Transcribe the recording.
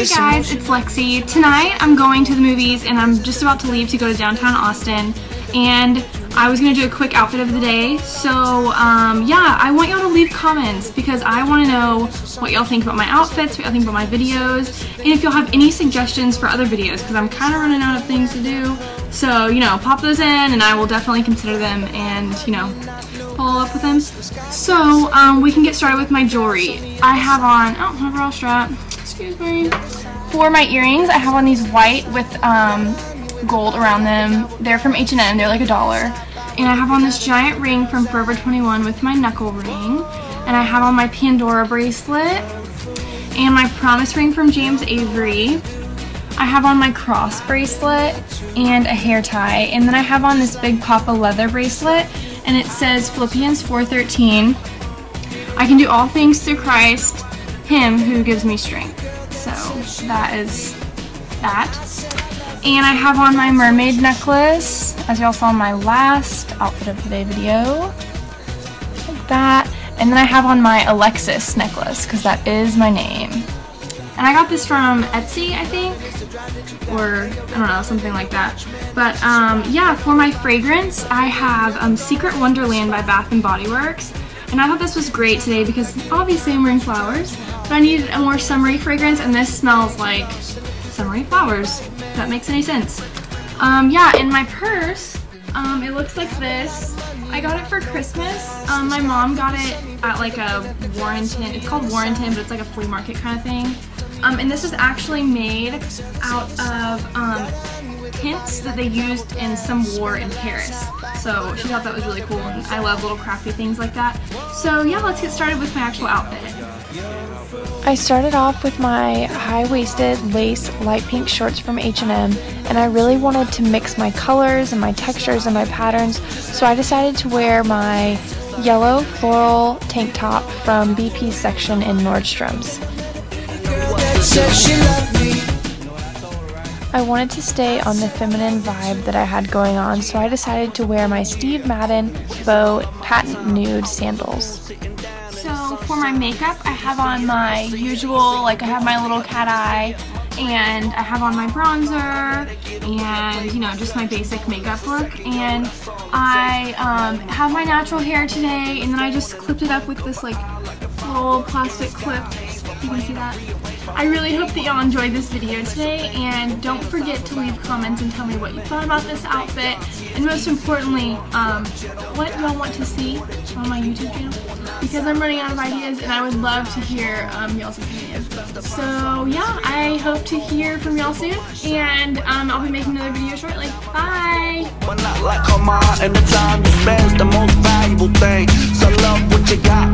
Hey guys, it's Lexie. Tonight I'm going to the movies and I'm just about to leave to go to downtown Austin and I was going to do a quick outfit of the day. So um, yeah, I want y'all to leave comments because I want to know what y'all think about my outfits, what y'all think about my videos, and if y'all have any suggestions for other videos because I'm kind of running out of things to do. So, you know, pop those in and I will definitely consider them and, you know, follow up with them. So, um, we can get started with my jewelry. I have on, oh, my bra strap, excuse me. For my earrings, I have on these white with um, gold around them. They're from H&M, they're like a dollar. And I have on this giant ring from Forever 21 with my knuckle ring. And I have on my Pandora bracelet and my promise ring from James Avery. I have on my cross bracelet and a hair tie. And then I have on this big Papa leather bracelet and it says Philippians 4.13. I can do all things through Christ, him who gives me strength. That is that. And I have on my mermaid necklace, as y'all saw in my last outfit of the day video. Like that. And then I have on my Alexis necklace, because that is my name. And I got this from Etsy, I think, or I don't know, something like that. But um, yeah, for my fragrance, I have um, Secret Wonderland by Bath & Body Works. And I thought this was great today because obviously I'm wearing flowers, but I needed a more summery fragrance and this smells like summery flowers, if that makes any sense. Um, yeah, in my purse, um, it looks like this. I got it for Christmas. Um, my mom got it at like a Warrenton, it's called Warrenton, but it's like a flea market kind of thing. Um, and this is actually made out of um, hints that they used in some war in Paris. So she thought that was really cool and I love little crafty things like that. So yeah, let's get started with my actual outfit. I started off with my high-waisted lace light pink shorts from H&M and I really wanted to mix my colors and my textures and my patterns so I decided to wear my yellow floral tank top from BP's section in Nordstrom's. I wanted to stay on the feminine vibe that I had going on, so I decided to wear my Steve Madden faux patent nude sandals. So for my makeup, I have on my usual, like I have my little cat eye, and I have on my bronzer, and you know, just my basic makeup look, and I um, have my natural hair today, and then I just clipped it up with this like little plastic clip you can see that. I really hope that y'all enjoyed this video today and don't forget to leave comments and tell me what you thought about this outfit and most importantly um, what y'all want to see on my YouTube channel because I'm running out of ideas and I would love to hear um, y'all's opinions. So yeah, I hope to hear from y'all soon and um, I'll be making another video shortly. Bye! So love what you got